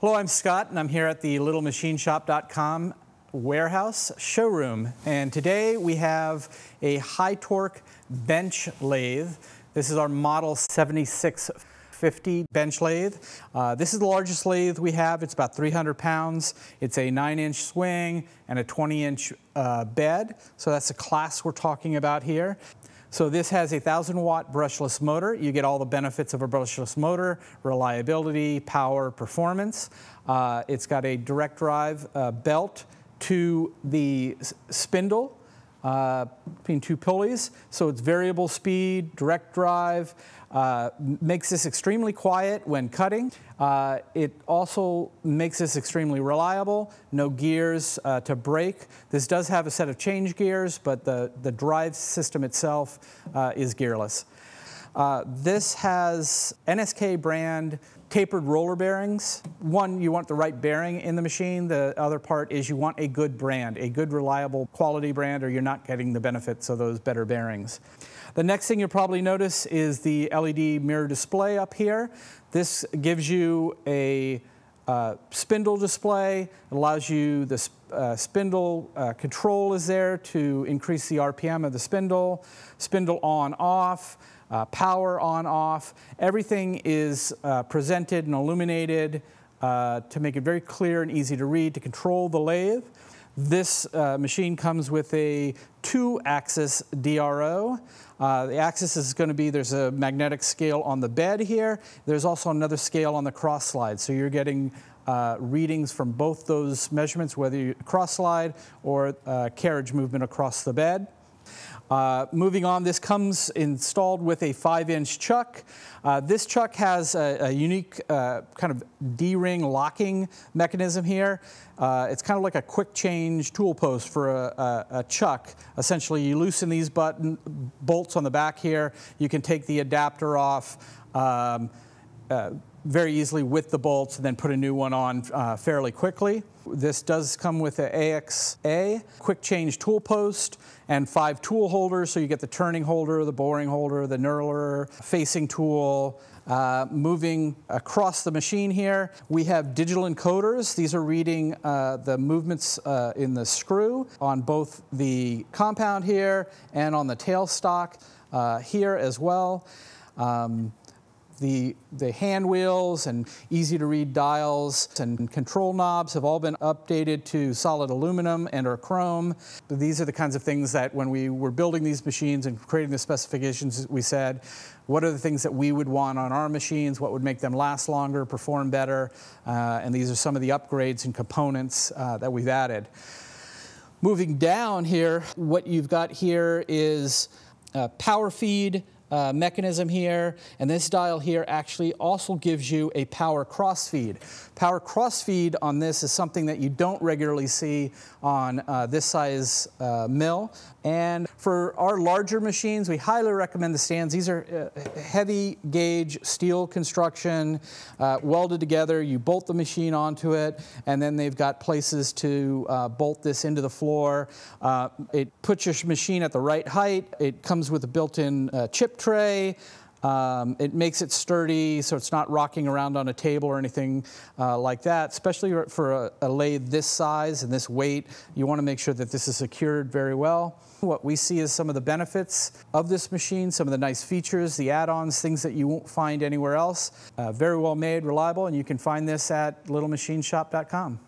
Hello, I'm Scott, and I'm here at the LittleMachineShop.com warehouse showroom. And today we have a HiTorque bench lathe. This is our model 7650 bench lathe. Uh, this is the largest lathe we have. It's about 300 pounds. It's a 9 inch swing and a 20 inch uh, bed. So that's the class we're talking about here. So this has a 1000 watt brushless motor. You get all the benefits of a brushless motor, reliability, power, performance. Uh, it's got a direct drive uh, belt to the spindle uh, between two pulleys. So it's variable speed, direct drive, uh, makes this extremely quiet when cutting. Uh, it also makes this extremely reliable, no gears uh, to break. This does have a set of change gears, but the, the drive system itself uh, is gearless. Uh, this has NSK brand tapered roller bearings. One, you want the right bearing in the machine. The other part is you want a good brand, a good reliable quality brand or you're not getting the benefits of those better bearings. The next thing you'll probably notice is the LED mirror display up here. This gives you a uh, spindle display. It allows you the uh, spindle uh, control is there to increase the RPM of the spindle, spindle on off, uh, power on off. Everything is uh, presented and illuminated uh, to make it very clear and easy to read to control the lathe. This uh, machine comes with a two-axis DRO. Uh, the axis is going to be, there's a magnetic scale on the bed here. There's also another scale on the cross slide. So you're getting uh, readings from both those measurements, whether you cross slide or uh, carriage movement across the bed. Uh, moving on, this comes installed with a five inch chuck. Uh, this chuck has a, a unique uh, kind of D-ring locking mechanism here. Uh, it's kind of like a quick change tool post for a, a, a, chuck. Essentially, you loosen these button bolts on the back here. You can take the adapter off. Um, uh, very easily with the bolts and then put a new one on uh, fairly quickly. This does come with an AXA, quick change tool post, and five tool holders. So you get the turning holder, the boring holder, the knurler, facing tool, uh, moving across the machine here, we have digital encoders. These are reading uh, the movements uh, in the screw on both the compound here and on the tailstock uh, here as well. Um, the, the hand wheels and easy to read dials and control knobs have all been updated to solid aluminum and or chrome. These are the kinds of things that when we were building these machines and creating the specifications, we said, what are the things that we would want on our machines? What would make them last longer, perform better? Uh, and these are some of the upgrades and components uh, that we've added. Moving down here, what you've got here is power feed, uh, mechanism here, and this dial here actually also gives you a power crossfeed. Power crossfeed on this is something that you don't regularly see on uh, this size uh, mill. And for our larger machines, we highly recommend the stands. These are uh, heavy gauge steel construction, uh, welded together. You bolt the machine onto it, and then they've got places to uh, bolt this into the floor. it puts your machine at the right height. It comes with a built-in chip tray. Um, it makes it sturdy so it's not rocking around on a table or anything uh, like that, especially for a, a, lathe this size and this weight. You want to make sure that this is secured very well. What we see is some of the benefits of this machine, some of the nice features, the add-ons, things that you won't find anywhere else. Uh, very well made, reliable, and you can find this at littlemachineshop.com.